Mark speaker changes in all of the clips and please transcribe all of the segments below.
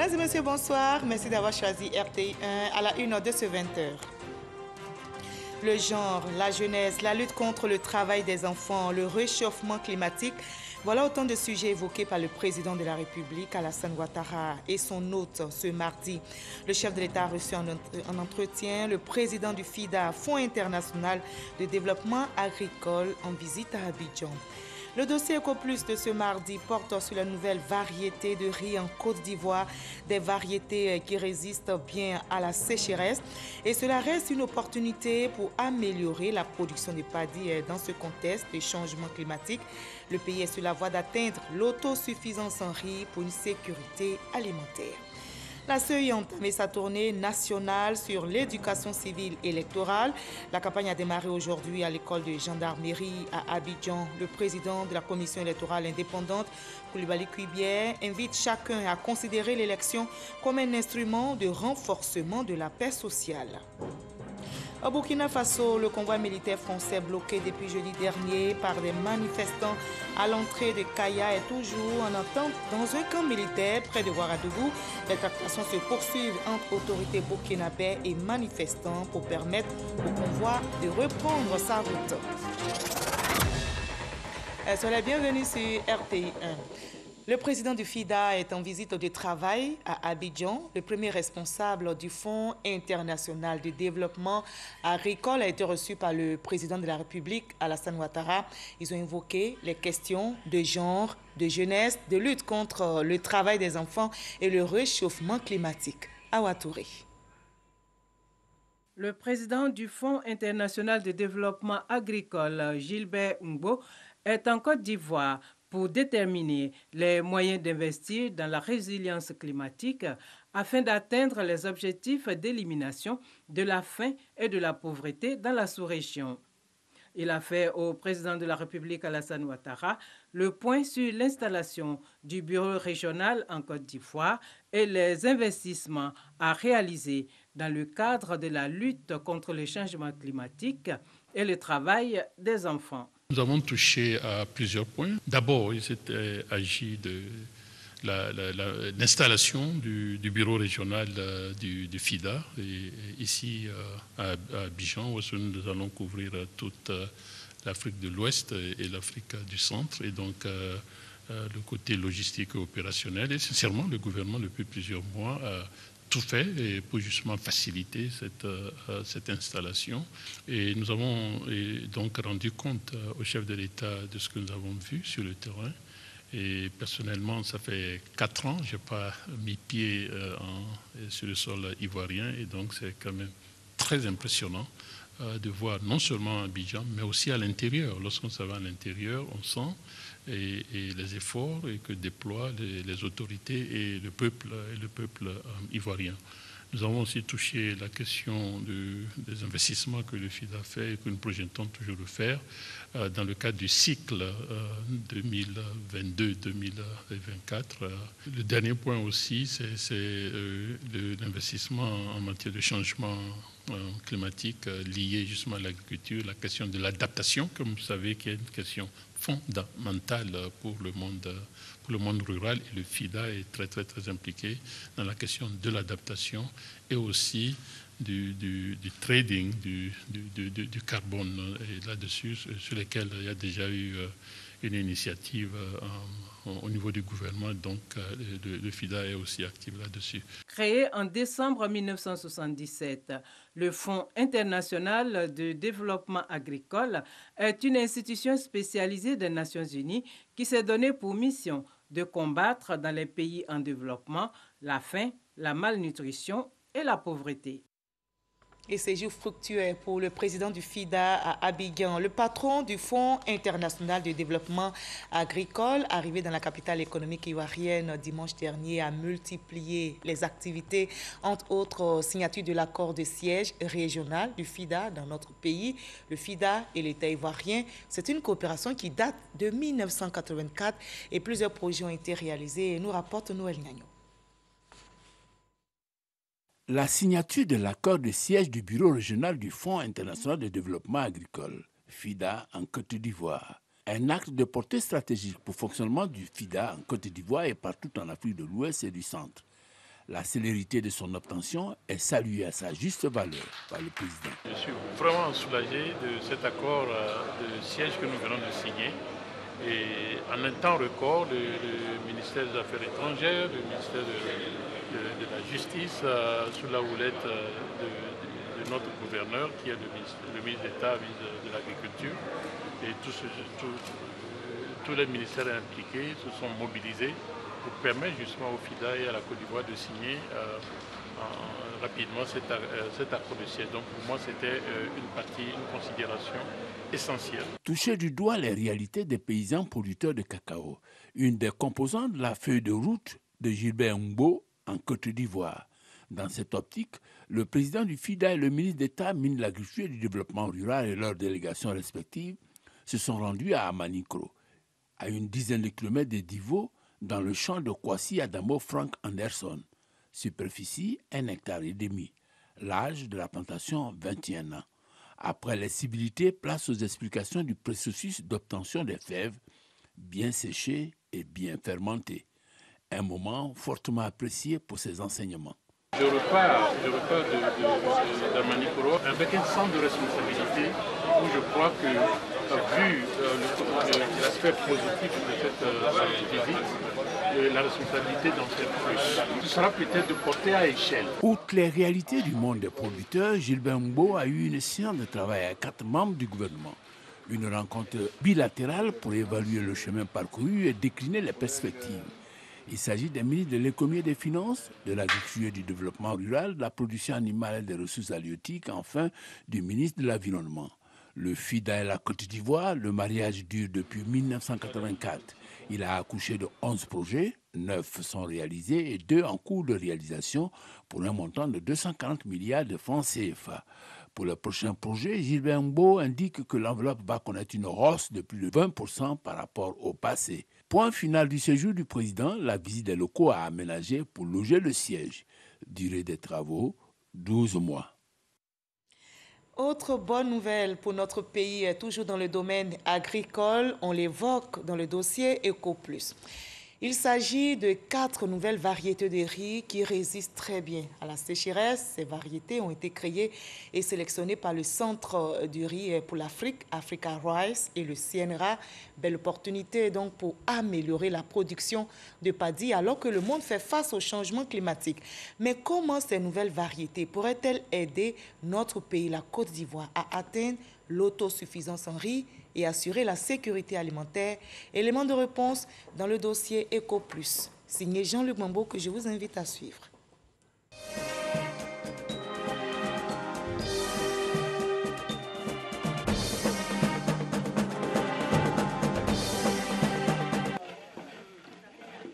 Speaker 1: Mesdames et messieurs, bonsoir. Merci d'avoir choisi RTI1 à la une de ce 20h. Le genre, la jeunesse, la lutte contre le travail des enfants, le réchauffement climatique, voilà autant de sujets évoqués par le président de la République, Alassane Ouattara, et son hôte ce mardi. Le chef de l'État a reçu en, entretien le président du FIDA, Fonds international de développement agricole, en visite à Abidjan. Le dossier EcoPlus de ce mardi porte sur la nouvelle variété de riz en Côte d'Ivoire, des variétés euh, qui résistent bien à la sécheresse. Et cela reste une opportunité pour améliorer la production de paddy euh, dans ce contexte de changement climatique. Le pays est sur la voie d'atteindre l'autosuffisance en riz pour une sécurité alimentaire. La CEI a entamé sa tournée nationale sur l'éducation civile électorale. La campagne a démarré aujourd'hui à l'école de gendarmerie à Abidjan. Le président de la commission électorale indépendante, Koulibaly Kuibier, invite chacun à considérer l'élection comme un instrument de renforcement de la paix sociale. Au Burkina Faso, le convoi militaire français bloqué depuis jeudi dernier par des manifestants à l'entrée de Kaya est toujours en attente dans un camp militaire près de Ouagadougou. Les tractations se poursuivent entre autorités burkinabées et manifestants pour permettre au convoi de reprendre sa route. Soyez la bienvenue sur RTI 1. Le président du FIDA est en visite de travail à Abidjan. Le premier responsable du Fonds international de développement agricole a été reçu par le président de la République, Alassane Ouattara. Ils ont évoqué les questions de genre, de jeunesse, de lutte contre le travail des enfants et le réchauffement climatique. À Ouattouré.
Speaker 2: Le président du Fonds international de développement agricole, Gilbert Ngbo, est en Côte d'Ivoire pour déterminer les moyens d'investir dans la résilience climatique afin d'atteindre les objectifs d'élimination de la faim et de la pauvreté dans la sous-région. Il a fait au président de la République Alassane Ouattara le point sur l'installation du bureau régional en Côte d'Ivoire et les investissements à réaliser dans le cadre de la lutte contre le changement climatique et le travail des enfants.
Speaker 3: Nous avons touché à plusieurs points. D'abord, il s'était agi de l'installation du, bureau régional euh, du, FIDA ici euh, à, Abidjan, où nous allons couvrir toute euh, l'Afrique de l'Ouest et l'Afrique du Centre. Et donc, le côté logistique et opérationnel. Et sincèrement, le gouvernement, depuis plusieurs mois, tout fait pour justement faciliter cette, euh, cette installation. Et nous avons donc rendu compte euh, au chef de l'État de ce que nous avons vu sur le terrain. Et personnellement, ça fait quatre ans, je n'ai pas mis pied euh, sur le sol ivoirien. Et donc, c'est quand même très impressionnant de voir non seulement Abidjan, mais aussi à l'intérieur. Lorsqu'on s'en va à l'intérieur, on sent et, les efforts que déploient les, autorités et le peuple, et le peuple euh, ivoirien. Nous avons aussi touché la question des investissements que le FIDA fait et que nous projetons toujours de faire euh, dans le cadre du cycle 2022-2024. Euh, le dernier point aussi, c'est l'investissement en matière de changement climatique lié justement à l'agriculture, la question de l'adaptation, comme vous savez, qui est une question fondamentale pour le monde, pour le monde rural. Et le FIDA est très très très impliqué dans la question de l'adaptation et aussi du, trading du, du, carbone et là-dessus sur lesquels il y a déjà eu euh, une initiative euh, au niveau du gouvernement, donc euh, le, FIDA est aussi actif là-dessus.
Speaker 2: Créé en décembre 1977, le Fonds international de développement agricole est une institution spécialisée des Nations Unies qui s'est donnée pour mission de combattre dans les pays en développement la faim, la malnutrition et la pauvreté
Speaker 1: et séjour fructueux pour le président du FIDA à Abidjan. Le patron du Fonds international de développement agricole, arrivé dans la capitale économique ivoirienne dimanche dernier, a multiplié les activités, entre autres signature de l'accord de siège régional du FIDA dans notre pays. Le FIDA et l'État ivoirien, c'est une coopération qui date de 1984 et plusieurs projets ont été réalisés, nous rapporte Noël Nagnon.
Speaker 4: La signature de l'accord de siège du bureau régional du Fonds international de développement agricole, FIDA, en Côte d'Ivoire. Un acte de portée stratégique pour le fonctionnement du FIDA en Côte d'Ivoire et partout en Afrique de l'Ouest et du Centre. La célérité de son obtention est saluée à sa juste valeur par le président.
Speaker 3: Je suis vraiment soulagé de cet accord euh, de siège que nous venons de signer. Et en un temps record, le, ministère des Affaires étrangères, le ministère de, la Justice, euh, sous la houlette euh, de, notre gouverneur, qui est le ministre, d'État de, l'Agriculture, et tous, tous les ministères impliqués se sont mobilisés pour permettre justement au FIDA et à la Côte d'Ivoire de signer euh, rapidement euh, cet, accord de siège. Donc pour moi, c'était une partie, une considération essentielle.
Speaker 4: Toucher du doigt les réalités des paysans producteurs de cacao, une des composantes de la feuille de route de Gilbert Ngbo en Côte d'Ivoire. Dans cette optique, le président du FIDA et le ministre d'État, ministre de l'Agriculture et du Développement rural et leurs délégations respectives se sont rendus à Amanikro, à une dizaine de kilomètres de Divo, dans le champ de Kwasi Adamo Frank Anderson. Superficie 1 hectare et demi. L'âge de la plantation 21 ans. Après les place aux explications du processus d'obtention des fèves, bien séchées et bien fermentées. Un moment fortement apprécié pour ses enseignements.
Speaker 3: Je repars, je repars de, avec un sens de responsabilité où je crois que, vu euh, l'aspect positif de cette euh, visite, la responsabilité d'en faire plus. Ce sera peut-être de porter à échelle.
Speaker 4: Outre les réalités du monde des producteurs, Gilbert Mbo a eu une séance de travail à quatre membres du gouvernement. Une rencontre bilatérale pour évaluer le chemin parcouru et décliner les perspectives. Il s'agit des ministres de l'économie et des finances, de l'agriculture et du développement rural, de la production animale et des ressources halieutiques, enfin du ministre de l'Environnement. Le FIDA et la Côte d'Ivoire, le mariage dure depuis 1984. Il a accouché de 11 projets, 9 sont réalisés et 2 en cours de réalisation pour un montant de 240 milliards de francs CFA. Pour le prochain projet, Gilbert Mbo indique que l'enveloppe va connaître une hausse de plus de 20% par rapport au passé. Point final du séjour du président, la visite des locaux a aménagé pour loger le siège. Durée des travaux, 12 mois.
Speaker 1: Autre bonne nouvelle pour notre pays, toujours dans le domaine agricole, on l'évoque dans le dossier EcoPlus. Il s'agit de quatre nouvelles variétés de riz qui résistent très bien à la sécheresse. Ces variétés ont été créées et sélectionnées par le Centre du riz pour l'Afrique, Africa Rice et le CNRA. Belle opportunité donc pour améliorer la production de paddy alors que le monde fait face au changement climatique. Mais comment ces nouvelles variétés pourraient-elles aider notre pays, la Côte d'Ivoire, à atteindre l'autosuffisance en riz? Et assurer la sécurité alimentaire. Élément de réponse dans le dossier Eco Plus. Signé Jean-Luc Mambo que je vous invite à suivre.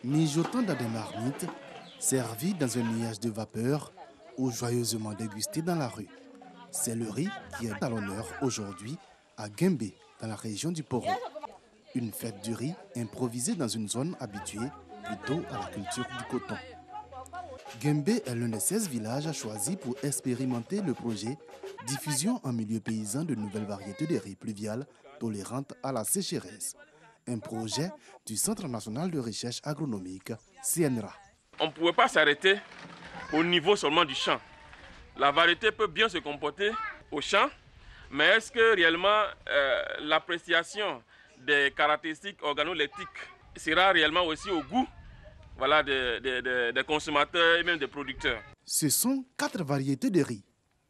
Speaker 5: Mijotant dans des marmites, servi dans un nuage de vapeur ou joyeusement dégusté dans la rue. C'est le riz qui est à l'honneur aujourd'hui à Gembe, dans la région du Poro. Une fête du riz improvisée dans une zone habituée plutôt à la culture du coton. Gembe est l'un des 16 villages choisis pour expérimenter le projet Diffusion en milieu paysan de nouvelles variétés de riz pluviales tolérantes à la sécheresse. Un projet du Centre national de recherche agronomique, CNRA.
Speaker 6: On ne pouvait pas s'arrêter au niveau seulement du champ. La variété peut bien se comporter au champ, mais est-ce que réellement euh, l'appréciation des caractéristiques organoleptiques sera réellement aussi au goût voilà, des, consommateurs et même des producteurs?
Speaker 5: Ce sont quatre variétés de riz,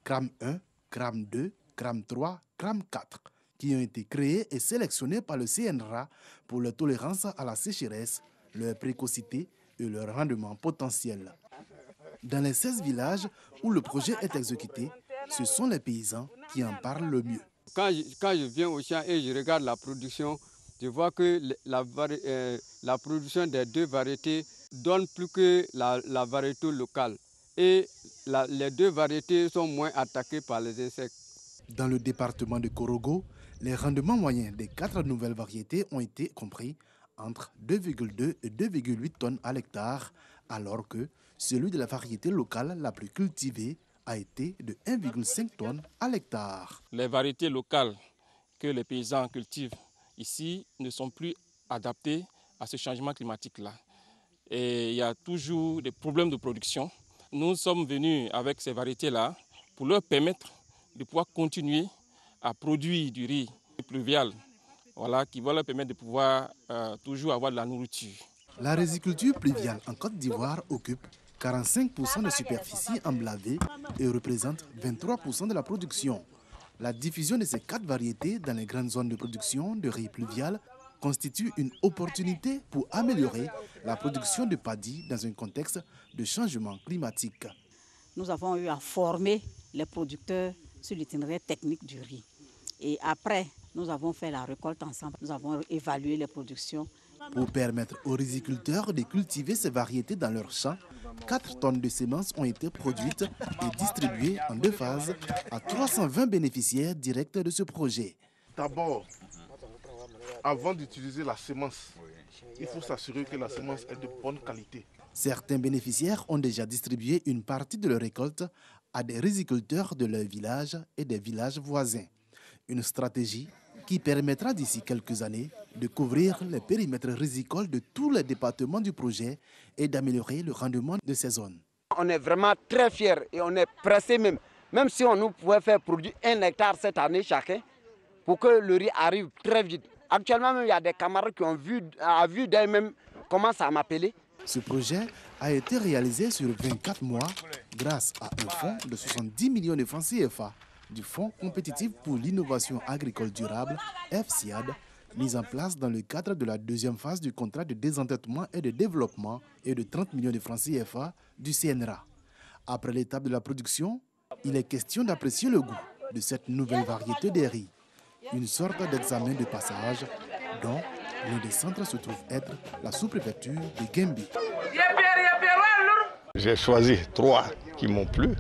Speaker 5: CRAM 1, CRAM 2, CRAM 3, CRAM 4, qui ont été créées et sélectionnées par le CNRA pour leur tolérance à la sécheresse, leur précocité et leur rendement potentiel. Dans les 16 villages où le projet est exécuté, ce sont les paysans qui en parlent le mieux.
Speaker 7: Quand je, viens au champ et je regarde la production, je vois que la, euh, la production des deux variétés donne plus que la, variété locale. Et les deux variétés sont moins attaquées par les insectes.
Speaker 5: Dans le département de Korogo, les rendements moyens des quatre nouvelles variétés ont été compris entre 2,2 et 2,8 tonnes à l'hectare, alors que celui de la variété locale la plus cultivée a été de 1,5 tonnes à l'hectare.
Speaker 6: Les variétés locales que les paysans cultivent ici ne sont plus adaptées à ce changement climatique-là. et il y a toujours des problèmes de production. Nous sommes venus avec ces variétés-là pour leur permettre de pouvoir continuer à produire du riz pluvial, voilà, qui va leur permettre de pouvoir euh, toujours avoir de la nourriture.
Speaker 5: La riziculture pluviale en Côte d'Ivoire occupe 45% de superficie emblavée et représente 23% de la production. La diffusion de ces quatre variétés dans les grandes zones de production de riz pluvial constitue une opportunité pour améliorer la production de paddy dans un contexte de changement climatique.
Speaker 8: Nous avons eu à former les producteurs sur l'itinéraire technique du riz. Et après, nous avons fait la récolte ensemble. Nous avons évalué les productions.
Speaker 5: Pour permettre aux riziculteurs de cultiver ces variétés dans leurs champs, 4 tonnes de semences ont été produites et distribuées en deux phases à 320 bénéficiaires directs de ce projet.
Speaker 9: D'abord, avant d'utiliser la semence, il faut s'assurer que la semence est de bonne qualité.
Speaker 5: Certains bénéficiaires ont déjà distribué une partie de leur récolte à des riziculteurs de leur village et des villages voisins. Une stratégie qui permettra d'ici quelques années de couvrir les périmètres rizicoles de tous les départements du projet et d'améliorer le rendement de ces zones.
Speaker 10: On est vraiment très fiers et on est pressés même, même si on nous pouvait faire produire un hectare cette année chacun, pour que le riz arrive très vite. Actuellement, même, il y a des camarades qui ont vu, à vue d'elles-mêmes, commencent à m'appeler.
Speaker 5: Ce projet a été réalisé sur 24 mois grâce à un fonds de 70 millions de francs CFA du Fonds compétitif pour l'innovation agricole durable, FCIAD, mis en place dans le cadre de la deuxième phase du contrat de désendettement et de développement et de 30 millions de francs CFA du CNRA. Après l'étape de la production, il est question d'apprécier le goût de cette nouvelle variété des riz, une sorte d'examen de passage dont l'un des centres se trouve être la sous-préfecture de Gembi.
Speaker 11: J'ai choisi trois qui m'ont plu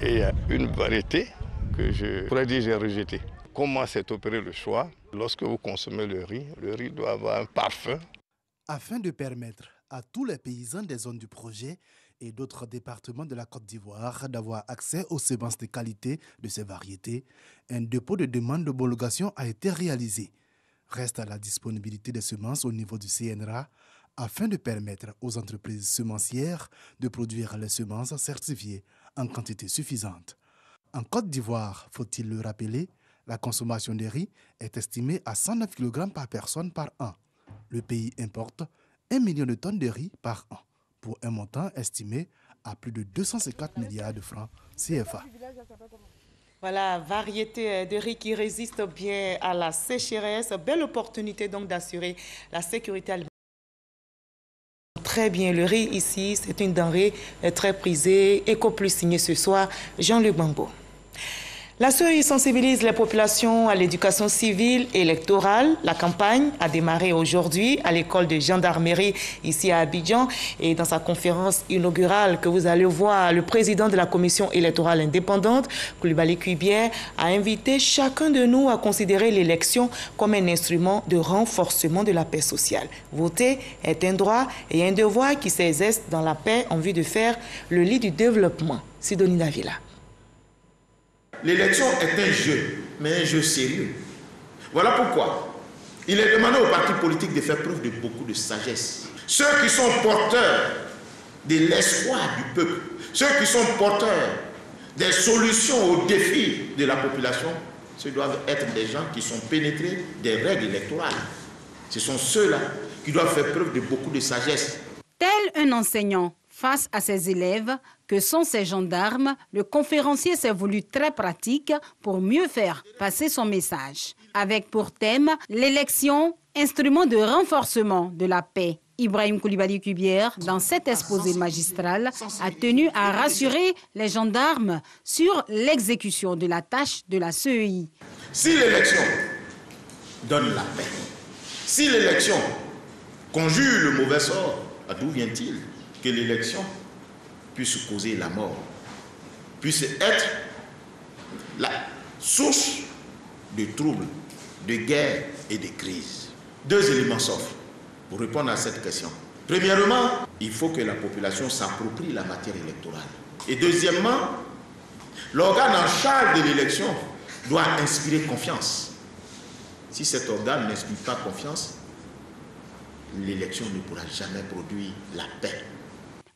Speaker 11: et il y a une variété que je pourrais dire j'ai rejetée. Comment s'est opéré le choix? Lorsque vous consommez le riz, le riz doit avoir un parfum.
Speaker 5: Afin de permettre à tous les paysans des zones du projet et d'autres départements de la Côte d'Ivoire d'avoir accès aux semences de qualité de ces variétés, un dépôt de demande d'homologation a été réalisé. Reste à la disponibilité des semences au niveau du CNRA afin de permettre aux entreprises semencières de produire les semences certifiées en quantité suffisante. En Côte d'Ivoire, faut-il le rappeler, la consommation de riz est estimée à 109 kg par personne par an. Le pays importe 1 million de tonnes de riz par an, pour un montant estimé à plus de 250 milliards de francs CFA.
Speaker 1: Voilà, variété de riz qui résiste bien à la sécheresse. Belle opportunité donc d'assurer la sécurité alimentaire. Très bien, le riz ici, c'est une denrée très prisée. Éco Plus signé ce soir, Jean-Luc Bambo. La CEI sensibilise les populations à l'éducation civile et électorale. La campagne a démarré aujourd'hui à l'école de gendarmerie ici à Abidjan. Et dans sa conférence inaugurale que vous allez voir, le président de la commission électorale indépendante, Koulibaly Kuibier, a invité chacun de nous à considérer l'élection comme un instrument de renforcement de la paix sociale. Voter est un droit et un devoir qui s'exerce dans la paix en vue de faire le lit du développement. Sidonie Davila.
Speaker 12: L'élection est un jeu, mais un jeu sérieux. Voilà pourquoi il est demandé aux partis politiques de faire preuve de beaucoup de sagesse. Ceux qui sont porteurs de l'espoir du peuple, ceux qui sont porteurs des solutions aux défis de la population, ce doivent être des gens qui sont pénétrés des règles électorales. Ce sont ceux-là qui doivent faire preuve de beaucoup de sagesse.
Speaker 13: Tel un enseignant face à ses élèves que sont ces gendarmes, le conférencier s'est voulu très pratique pour mieux faire passer son message. Avec pour thème l'élection, instrument de renforcement de la paix. Ibrahim Koulibaly Kubière, dans cet exposé magistral, a tenu à rassurer les gendarmes sur l'exécution de la tâche de la CEI.
Speaker 12: Si l'élection donne la paix, si l'élection conjure le mauvais sort, d'où vient-il que l'élection puisse causer la mort, puisse être la source de troubles, de guerres et de crises. Deux éléments s'offrent pour répondre à cette question. Premièrement, il faut que la population s'approprie la matière électorale. Et deuxièmement, l'organe en charge de l'élection doit inspirer confiance. Si cet organe n'inspire pas confiance, l'élection ne pourra jamais produire la paix.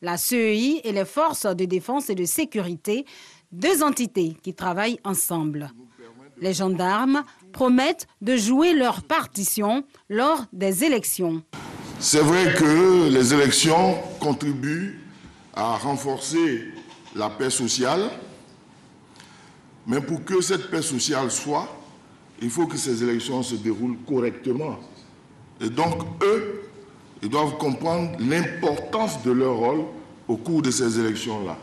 Speaker 13: La CEI et les forces de défense et de sécurité, deux entités qui travaillent ensemble. Les gendarmes promettent de jouer leur partition lors des élections.
Speaker 14: C'est vrai que les élections contribuent à renforcer la paix sociale, mais pour que cette paix sociale soit, il faut que ces élections se déroulent correctement. Et donc, eux, ils doivent comprendre l'importance de leur rôle au cours de ces élections-là.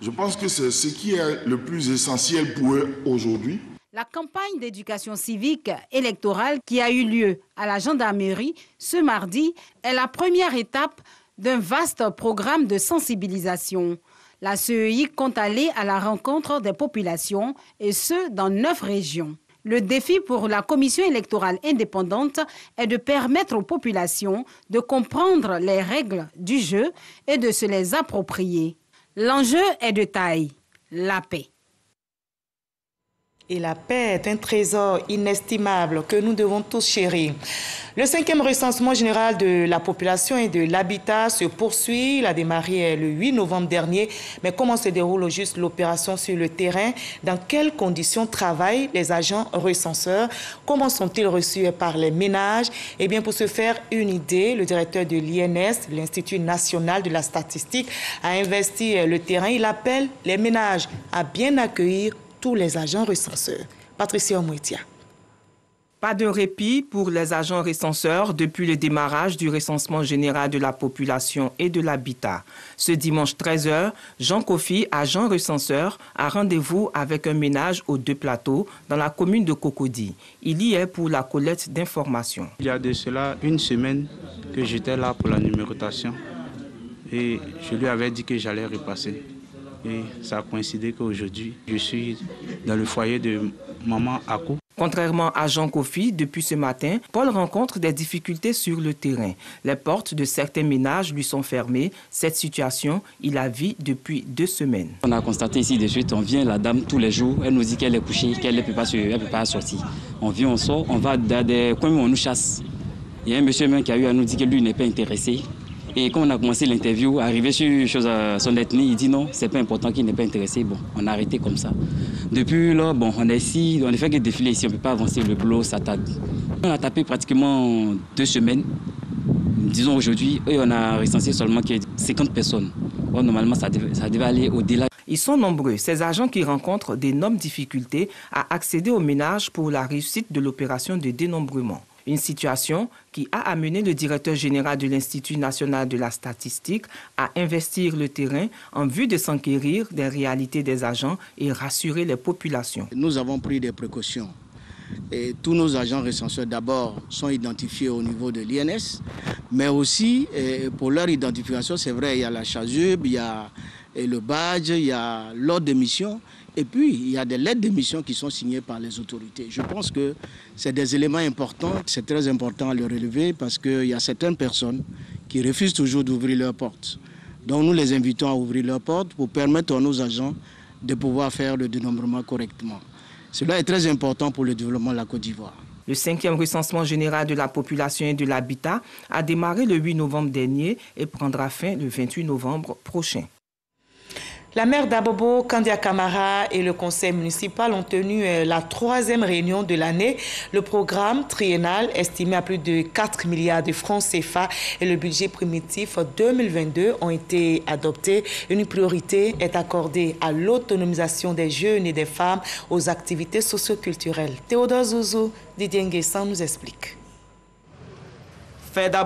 Speaker 14: Je pense que c'est ce qui est le plus essentiel pour eux aujourd'hui.
Speaker 13: La campagne d'éducation civique électorale qui a eu lieu à la gendarmerie ce mardi est la première étape d'un vaste programme de sensibilisation. La CEI compte aller à la rencontre des populations et ce, dans neuf régions. Le défi pour la commission électorale indépendante est de permettre aux populations de comprendre les règles du jeu et de se les approprier. L'enjeu est de taille, la paix.
Speaker 1: Et la paix est un trésor inestimable que nous devons tous chérir. Le cinquième recensement général de la population et de l'habitat se poursuit. Il a démarré le 8 novembre dernier. Mais comment se déroule juste l'opération sur le terrain? Dans quelles conditions travaillent les agents recenseurs? Comment sont-ils reçus par les ménages? Eh bien, pour se faire une idée, le directeur de l'INS, l'Institut national de la statistique, a investi le terrain. Il appelle les ménages à bien accueillir tous les agents recenseurs. Patricia Mouetia.
Speaker 15: Pas de répit pour les agents recenseurs depuis le démarrage du recensement général de la population et de l'habitat. Ce dimanche 13h, Jean Kofi, agent recenseur, a rendez-vous avec un ménage aux deux plateaux dans la commune de Cocody. Il y est pour la collecte d'informations.
Speaker 16: Il y a de cela une semaine que j'étais là pour la numérotation et je lui avais dit que j'allais repasser. Et ça a coïncidé qu'aujourd'hui, je suis dans le foyer de maman Akou.
Speaker 15: Contrairement à Jean Kofi, depuis ce matin, Paul rencontre des difficultés sur le terrain. Les portes de certains ménages lui sont fermées. Cette situation, il la vit depuis deux semaines.
Speaker 17: On a constaté ici de suite, on vient, la dame tous les jours, elle nous dit qu'elle est couchée, qu'elle ne peut, pas, peut pas sortir. On vient, on sort, on va dans des coins où on nous chasse. Il y a un monsieur même qui a eu à nous dire que lui n'est pas intéressé. Et quand on a commencé l'interview, arrivé sur chose à son ethnie, il dit non, c'est pas important, qu'il n'est pas intéressé. Bon, on a arrêté comme ça. Depuis là, bon, on est ici, on ne fait que défiler ici, on ne peut pas avancer, le boulot, ça tape. On a tapé pratiquement deux semaines. Disons aujourd'hui, on a recensé seulement 50 personnes. normalement, ça devait, ça devait aller au-delà.
Speaker 15: Ils sont nombreux, ces agents qui rencontrent d'énormes difficultés à accéder au ménage pour la réussite de l'opération de dénombrement. Une situation qui a amené le directeur général de l'Institut national de la statistique à investir le terrain en vue de s'enquérir des réalités des agents et rassurer les populations.
Speaker 18: Nous avons pris des précautions. Tous nos agents recenseurs d'abord sont identifiés au niveau de l'INS, mais aussi pour leur identification, c'est vrai, il y a la chasuble, il y a le badge, il y a l'ordre de mission. Et puis, il y a des lettres d'émission qui sont signées par les autorités. Je pense que c'est des éléments importants. C'est très important à le relever parce qu'il y a certaines personnes qui refusent toujours d'ouvrir leurs portes. Donc, nous les invitons à ouvrir leurs portes pour permettre à nos agents de pouvoir faire le dénombrement correctement. Cela est très important pour le développement de la Côte d'Ivoire.
Speaker 15: Le cinquième recensement général de la population et de l'habitat a démarré le 8 novembre dernier et prendra fin le 28 novembre prochain.
Speaker 1: La maire d'Abobo, Kandia Kamara et le conseil municipal ont tenu euh, la troisième réunion de l'année. Le programme triennal estimé à plus de 4 milliards de francs CFA et le budget primitif 2022 ont été adoptés. Une priorité est accordée à l'autonomisation des jeunes et des femmes aux activités socioculturelles. Théodore Zouzou, Didier Nguessan nous explique.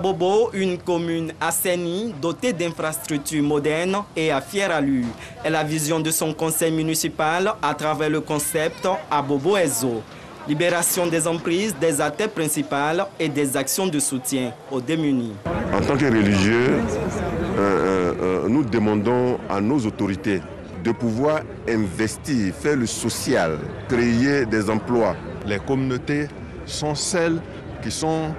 Speaker 19: Bobo, une commune assainie, dotée d'infrastructures modernes et à fière allure, est la vision de son conseil municipal à travers le concept Abobo Ezo. Libération des emprises, des attentes principales et des actions de soutien aux démunis.
Speaker 20: En tant que religieux, euh, euh, euh, nous demandons à nos autorités de pouvoir investir, faire le social, créer des emplois.
Speaker 21: Les communautés sont celles qui sont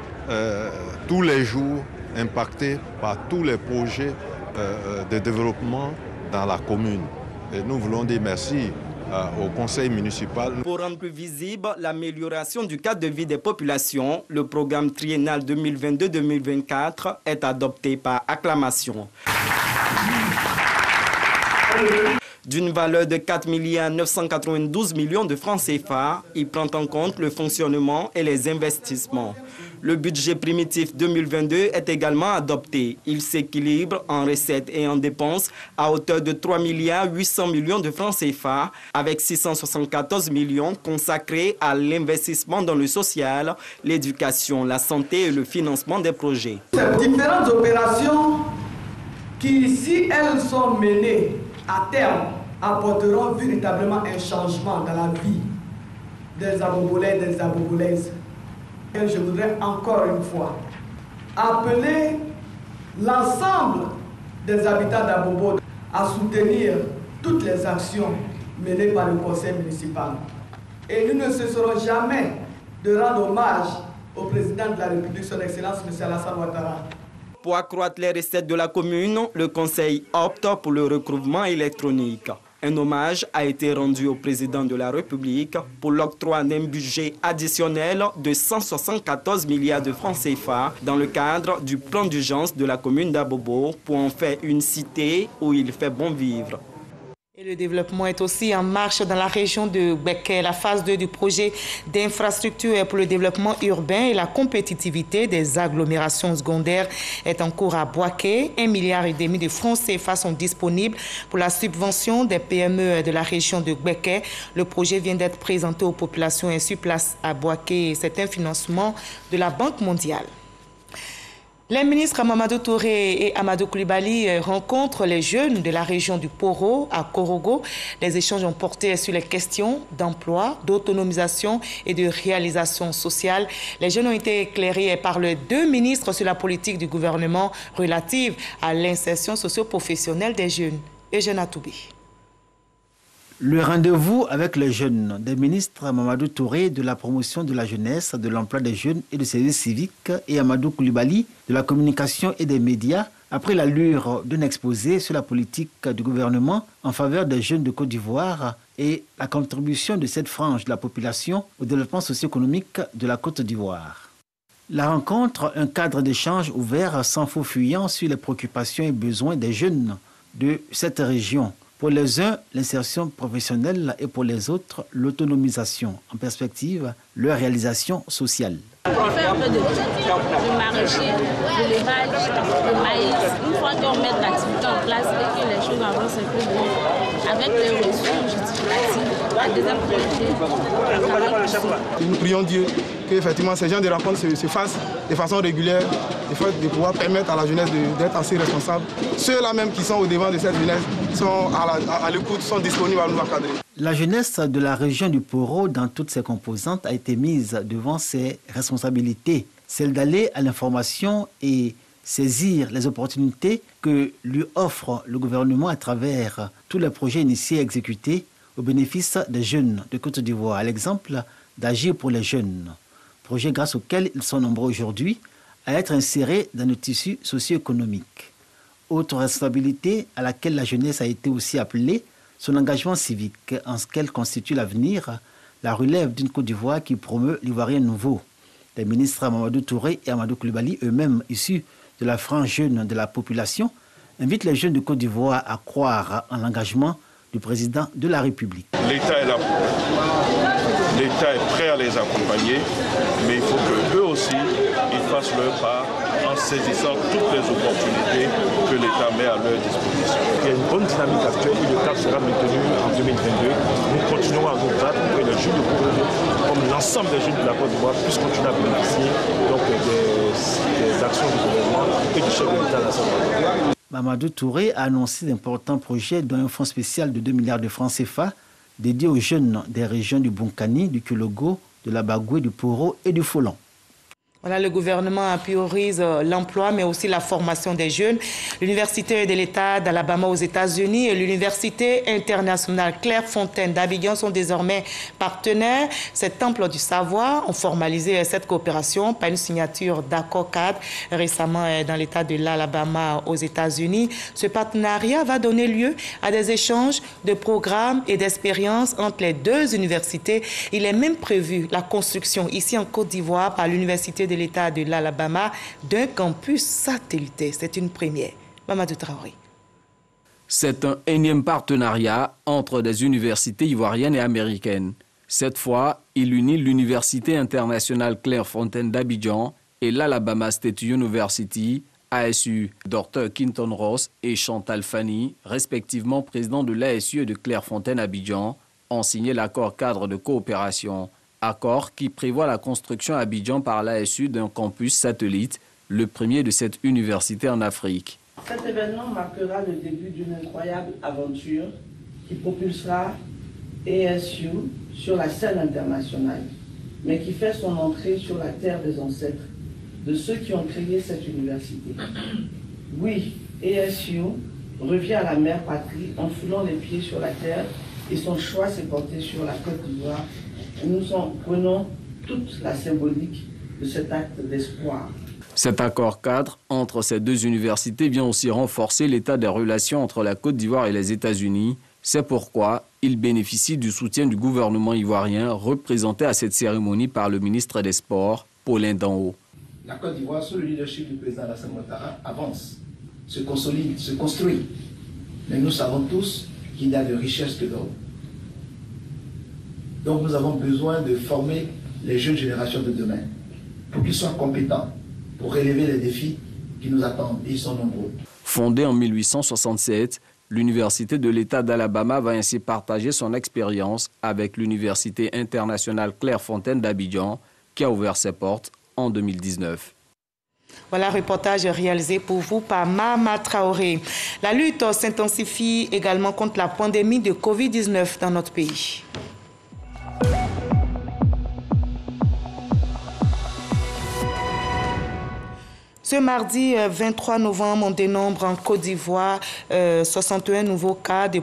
Speaker 21: tous les jours impactés par tous les projets euh, euh, de développement dans la commune. Et nous voulons dire merci au conseil municipal.
Speaker 19: Pour rendre plus visible l'amélioration du cadre de vie des populations, le programme triennal 2022-2024 est adopté par acclamation d'une valeur de 4 992 millions de francs CFA. Il prend en compte le fonctionnement et les investissements. Le budget primitif 2022 est également adopté. Il s'équilibre en recettes et en dépenses à hauteur de 3 800 millions de francs CFA, avec 674 millions consacrés à l'investissement dans le social, l'éducation, la santé et le financement des projets.
Speaker 22: Ces différentes opérations qui, si elles sont menées à terme, apporteront véritablement un changement dans la vie des Abogolais et des Abogolaises. Et je voudrais encore une fois appeler l'ensemble des habitants d'Abobo à soutenir toutes les actions menées par le conseil municipal. Et nous ne cesserons jamais de rendre hommage au président de la République, son Excellence, M. Alassane Ouattara.
Speaker 19: Pour accroître les recettes de la commune, le conseil opte pour le recouvrement électronique. Un hommage a été rendu au président de la République pour l'octroi d'un budget additionnel de 174 milliards de francs CFA dans le cadre du plan d'urgence de la commune d'Abobo pour en faire une cité où il fait bon vivre.
Speaker 1: Et le développement est aussi en marche dans la région de Beke. La phase 2 du projet d'infrastructure pour le développement urbain et la compétitivité des agglomérations secondaires est en cours à Boaké. Un milliard et demi de francs CFA sont disponibles pour la subvention des PME de la région de Beke. Le projet vient d'être présenté aux populations ainsi place à Boaké. C'est un financement de la Banque mondiale. Les ministres Mamadou Touré et Amadou Koulibaly euh, rencontrent les jeunes de la région du Poro à Korogo. Les échanges ont porté sur les questions d'emploi, d'autonomisation et de réalisation sociale. Les jeunes ont été éclairés par les deux ministres sur la politique du gouvernement relative à l'insertion socio-professionnelle des jeunes. Eugène Atoubi.
Speaker 23: Le rendez-vous avec les jeunes des ministres Mamadou Touré de la promotion de la jeunesse, de l'emploi des jeunes et du service civique et Amadou Koulibaly de la communication et des médias après l'allure d'un exposé sur la politique du gouvernement en faveur des jeunes de Côte d'Ivoire et la contribution de cette frange de la population au développement socio-économique de la Côte d'Ivoire. La rencontre, un cadre d'échange ouvert sans faux fuyant sur les préoccupations et besoins des jeunes de cette région pour les uns, l'insertion professionnelle et pour les autres, l'autonomisation. En perspective, leur réalisation sociale.
Speaker 24: On fait un peu de tout, maraîcher, de l'élevage, le maïs. Une fois qu'on met l'activité en place et que les choses avancent un peu mieux, avec les ressources justificatives, la deuxième
Speaker 25: Nous prions Dieu qu'effectivement ces gens de rencontres se, fassent de façon régulière, de, de pouvoir permettre à la jeunesse d'être assez responsable. Ceux-là même qui sont au devant de cette jeunesse sont à l'écoute, sont disponibles à nous encadrer.
Speaker 23: La jeunesse de la région du Poro, dans toutes ses composantes, a été mise devant ses responsabilités, celle d'aller à l'information et saisir les opportunités que lui offre le gouvernement à travers tous les projets initiés et exécutés au bénéfice des jeunes de Côte d'Ivoire. L'exemple d'agir pour les jeunes, projet grâce auquel ils sont nombreux aujourd'hui à être insérés dans le tissu socio-économique. Autre responsabilité à laquelle la jeunesse a été aussi appelée, son engagement civique en ce qu'elle constitue l'avenir, la relève d'une Côte d'Ivoire qui promeut l'Ivoirien nouveau. Les ministres Amadou Touré et Amadou Koulibaly, eux-mêmes issus de la frange jeune de la population, invitent les jeunes de Côte d'Ivoire à croire en l'engagement du président de la République.
Speaker 26: L'État est là. L'État est prêt à les accompagner, mais il faut qu'eux aussi, ils fassent leur part en saisissant toutes les opportunités que l'État met à leur disposition.
Speaker 27: Il y a une bonne dynamique actuelle et le cap sera maintenu en 2022. Nous continuerons à nous battre pour que les jeunes de comme l'ensemble des jeunes de la Côte d'Ivoire, puissent continuer à bénéficier donc, des, actions du gouvernement et du chef de l'État la
Speaker 23: Mamadou Touré a annoncé d'importants projets dont un fonds spécial de 2 milliards de francs CFA dédié aux jeunes des régions du Bunkani, du Kologo, de la Bagoué, du Poro et du Folon.
Speaker 1: Voilà, le gouvernement priorise euh, l'emploi, mais aussi la formation des jeunes. L'Université de l'État d'Alabama aux États-Unis et l'Université internationale Clairefontaine d'Abidjan sont désormais partenaires. Ces temples du savoir ont formalisé cette coopération par une signature d'accord cadre récemment euh, dans l'État de l'Alabama aux États-Unis. Ce partenariat va donner lieu à des échanges de programmes et d'expériences entre les deux universités. Il est même prévu la construction ici en Côte d'Ivoire par l'Université de l'État de l'Alabama d'un campus satellitaire. C'est une première. Mamadou Traoré.
Speaker 28: C'est un énième partenariat entre des universités ivoiriennes et américaines. Cette fois, il unit l'Université internationale Clairefontaine d'Abidjan et l'Alabama State University, ASU. Dr. Quinton Ross et Chantal Fanny, respectivement présidents de l'ASU et de Clairefontaine Abidjan, ont signé l'accord cadre de coopération accord qui prévoit la construction à Abidjan par l'ASU d'un campus satellite, le premier de cette université en Afrique.
Speaker 29: Cet événement marquera le début d'une incroyable aventure qui propulsera ASU sur la scène internationale, mais qui fait son entrée sur la terre des ancêtres, de ceux qui ont créé cette université. Oui, ASU revient à la mère patrie en foulant les pieds sur la terre et son choix s'est porté sur la Côte d'Ivoire nous en prenons toute la symbolique de cet acte d'espoir.
Speaker 28: Cet accord cadre entre ces deux universités vient aussi renforcer l'état des relations entre la Côte d'Ivoire et les États-Unis. C'est pourquoi il bénéficie du soutien du gouvernement ivoirien représenté à cette cérémonie par le ministre des Sports, Paulin Danho.
Speaker 30: La Côte d'Ivoire, sous le leadership du président Alassane Ouattara, avance, se consolide, se construit. Mais nous savons tous qu'il n'y a de richesse que d'or. Donc nous avons besoin de former les jeunes générations de demain pour qu'ils soient compétents, pour relever les défis qui nous attendent. Et ils sont nombreux.
Speaker 28: Fondée en 1867, l'Université de l'État d'Alabama va ainsi partager son expérience avec l'Université internationale Clairefontaine d'Abidjan, qui a ouvert ses portes en 2019.
Speaker 1: Voilà un reportage réalisé pour vous par Mama Traoré. La lutte s'intensifie également contre la pandémie de Covid-19 dans notre pays. Ce mardi 23 euh, novembre, on dénombre en Côte d'Ivoire 61 euh, nouveaux cas de,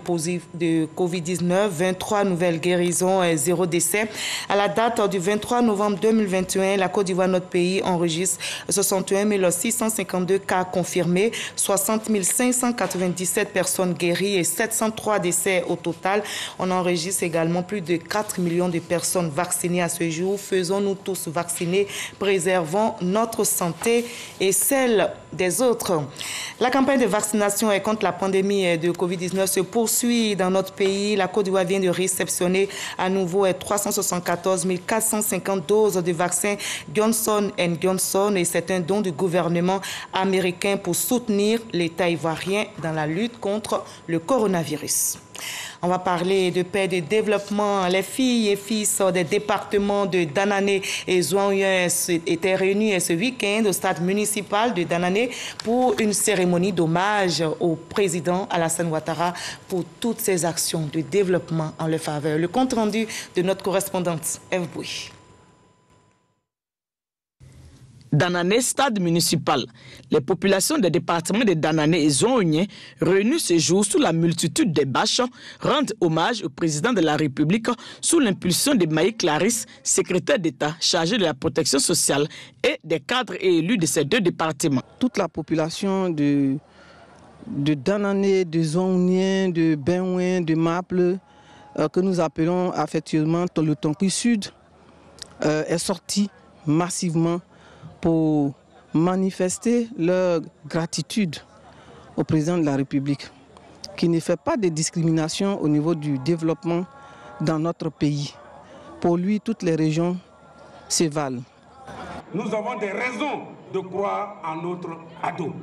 Speaker 1: de Covid-19, 23 nouvelles guérisons et zéro décès. À la date du 23 novembre 2021, la Côte d'Ivoire, notre pays, enregistre 61 652 cas confirmés, 60 597 personnes guéries et 703 décès au total. On enregistre également plus de 4 millions de personnes vaccinées à ce jour. Faisons-nous tous vacciner, préservons notre santé et celle des autres. La campagne de vaccination contre la pandémie de Covid-19 se poursuit dans notre pays. La Côte d'Ivoire vient de réceptionner à nouveau 374 450 doses de vaccin Johnson Johnson et c'est un don du gouvernement américain pour soutenir l'État ivoirien dans la lutte contre le coronavirus. On va parler de paix et de développement. Les filles et fils des départements de Danané et Zouangyuan étaient réunis ce week-end au stade municipal de Danané pour une cérémonie d'hommage au président Alassane Ouattara pour toutes ses actions de développement en leur faveur. Le compte rendu de notre correspondante Eve.
Speaker 31: Danané, stade municipal. Les populations des départements de Danané et Zonye, réunies ce jour sous la multitude des bâches, rendent hommage au président de la République sous l'impulsion de Maï Clarisse, secrétaire d'État chargé de la protection sociale et des cadres élus de ces deux départements.
Speaker 32: Toute la population de, de Danané, de Zonye, de Benouin, de Maple, euh, que nous appelons affectueusement le Sud, euh, est sortie massivement pour manifester leur gratitude au président de la République, qui ne fait pas de discrimination au niveau du développement dans notre pays. Pour lui, toutes les régions se valent.
Speaker 33: Nous avons des raisons de croire en notre ado.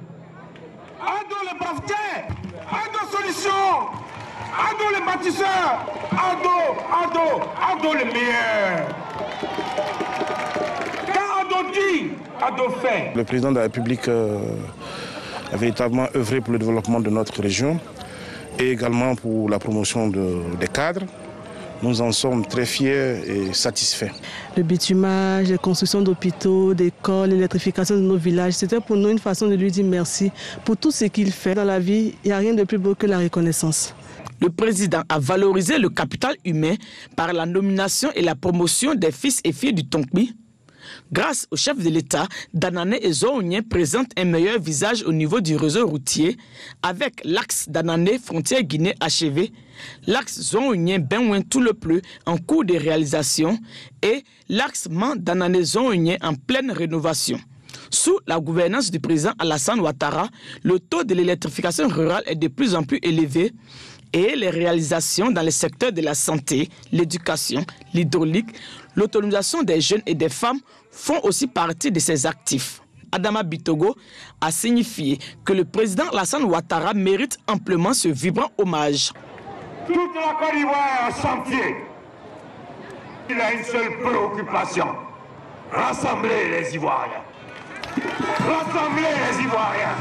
Speaker 33: Ado le bravetier, ado solution, ado le bâtisseur, ado, ado, ado le meilleur.
Speaker 34: Le président de la République euh, a véritablement œuvré pour le développement de notre région et également pour la promotion des cadres. nous en sommes très fiers et satisfaits.
Speaker 35: Le bitumage, les constructions d'hôpitaux, d'écoles, l'électrification de nos villages, c'était pour nous une façon de lui dire merci pour tout ce qu'il fait dans la vie. Il n'y a rien de plus beau que la reconnaissance.
Speaker 31: Le président a valorisé le capital humain par la nomination et la promotion des fils et filles du Tonkbi. Grâce au chef de l'État, Danane et Zoonien présentent un meilleur visage au niveau du réseau routier avec l'axe Danane frontière Guinée achevé, l'axe Zoonien Benwen tout le plus en cours de réalisation et l'axe Man Danane Zoonien en pleine rénovation. Sous la gouvernance du président Alassane Ouattara, le taux de l'électrification rurale est de plus en plus élevé et les réalisations dans les secteurs de la santé, l'éducation, l'hydraulique, l'autonomisation des jeunes et des femmes font aussi partie de ces actifs. Adama Bitogo a signifié que le président Alassane Ouattara mérite amplement ce vibrant hommage.
Speaker 33: Toute la Côte d'Ivoire est en chantier. Il a une seule préoccupation. Rassembler les Ivoiriens. Rassembler les Ivoiriens.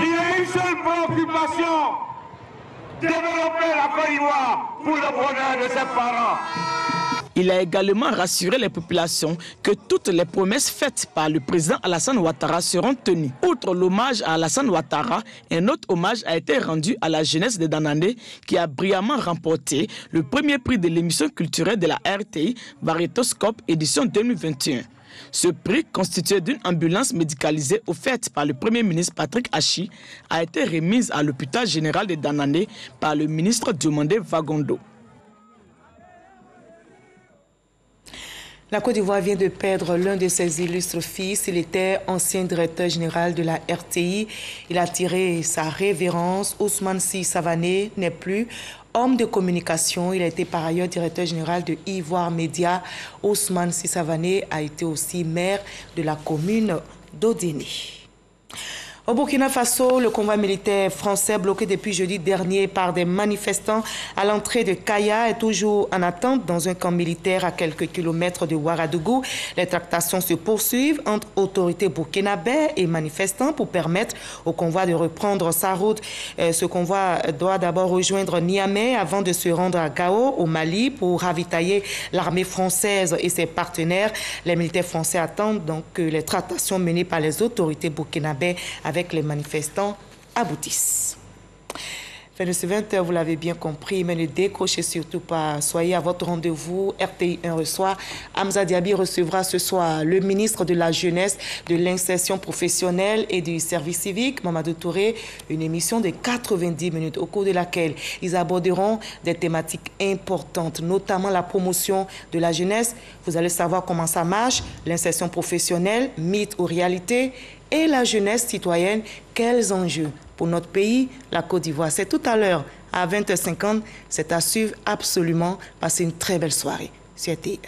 Speaker 33: Il a une seule préoccupation développer la pour le bonheur de ses parents.
Speaker 31: Il a également rassuré les populations que toutes les promesses faites par le président Alassane Ouattara seront tenues. Outre l'hommage à Alassane Ouattara, un autre hommage a été rendu à la jeunesse de Danandé qui a brillamment remporté le premier prix de l'émission culturelle de la RTI Barétoscope édition 2021. Ce prix, constitué d'une ambulance médicalisée offerte par le Premier ministre Patrick Hachi, a été remise à l'hôpital général de Danané par le ministre Diomandé Vagondo.
Speaker 1: La Côte d'Ivoire vient de perdre l'un de ses illustres fils. Il était ancien directeur général de la RTI. Il a tiré sa révérence. Ousmane Si Savané n'est plus homme de communication. Il a été par ailleurs directeur général de Ivoire Média. Ousmane Si Savané a été aussi maire de la commune d'Odéné. Au Burkina Faso, le convoi militaire français bloqué depuis jeudi dernier par des manifestants à l'entrée de Kaya est toujours en attente dans un camp militaire à quelques kilomètres de Ouagadougou. Les tractations se poursuivent entre autorités burkinabè et manifestants pour permettre au convoi de reprendre sa route. Euh, ce convoi doit d'abord rejoindre Niamey avant de se rendre à Gao, au Mali, pour ravitailler l'armée française et ses partenaires. Les militaires français attendent donc que les tractations menées par les autorités burkinabè avec les manifestants aboutissent. Fin de ce 20h, vous l'avez bien compris, mais ne décrochez surtout pas. Soyez à votre rendez-vous. RTI 1 reçoit. Hamza Diaby recevra ce soir le ministre de la Jeunesse, de l'Insertion professionnelle et du Service civique, Mamadou Touré. Une émission de 90 minutes au cours de laquelle ils aborderont des thématiques importantes, notamment la promotion de la jeunesse. Vous allez savoir comment ça marche, l'insertion professionnelle, mythe ou réalité et la jeunesse citoyenne, quels enjeux pour notre pays, la Côte d'Ivoire. C'est tout à l'heure à 20h50. C'est à suivre absolument. Passez une très belle soirée. C'était.